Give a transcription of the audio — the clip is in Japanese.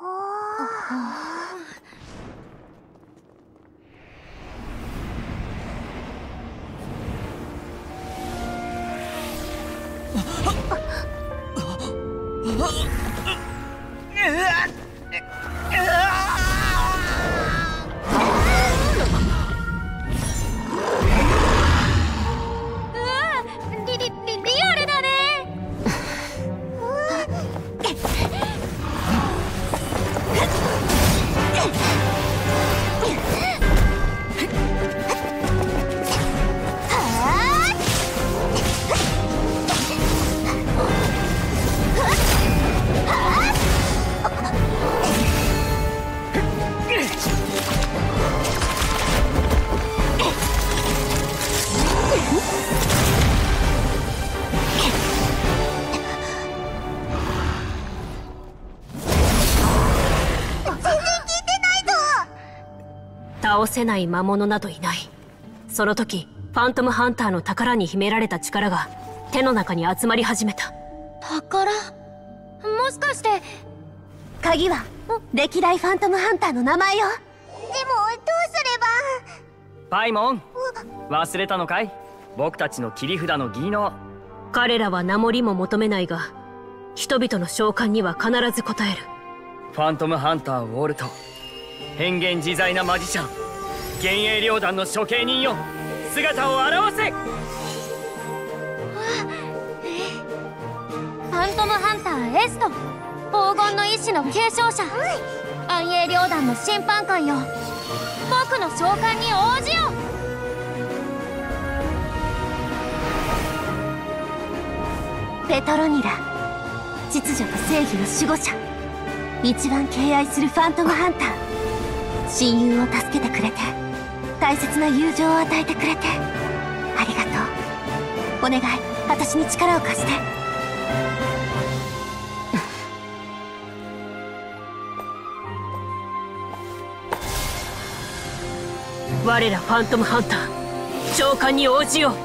リ倒せない魔物などいない。その時ファントムハンターの宝に秘められた力が手の中に集まり始めた。宝？もしかして。鍵は歴代ファントムハンターの名前よ。でもどうすれパイモン忘れたのかい？僕たちの切り札の技能彼らは名乗りも求めないが人々の召喚には必ず応える。ファントムハンターウォルト。変幻自在なマジシャン幻影両団の処刑人よ。姿を現せ。ファントムハンターエスト。黄金の意志の継承者。暗影両団の審判官よ。僕の召喚に応じよ。ペトロニラ秩序と正義の守護者。一番敬愛するファントムハンター。親友を助けてくれて。大切な友情を与えてくれてありがとう。お願い。私に力を貸して。我らファントムハンター召喚に応じよう。